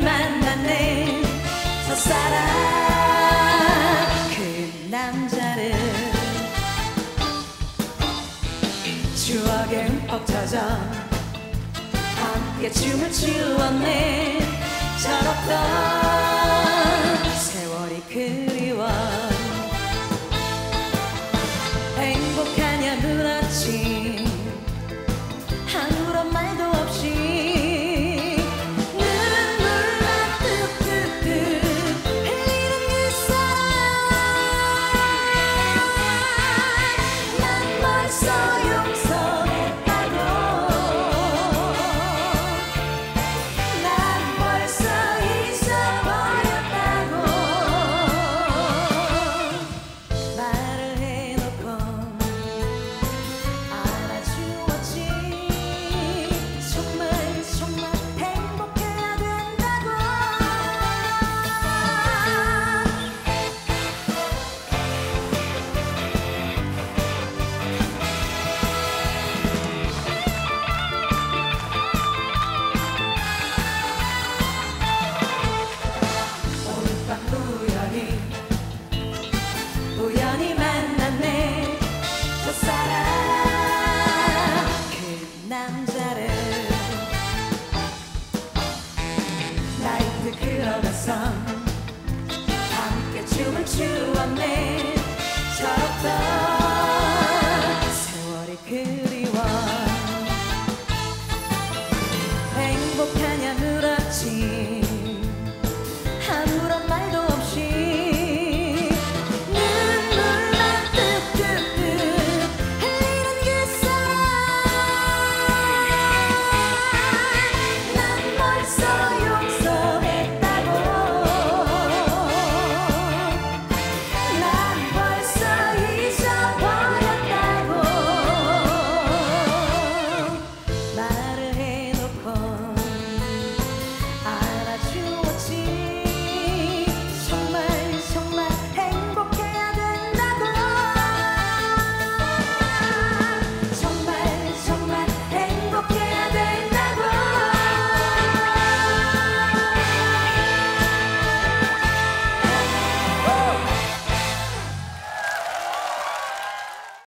만났네. 첫사랑 그 남자를 추억에 흠뻑 젖어 함께 춤을 추었네. 철없던 che la sa anche ci ma ci va bene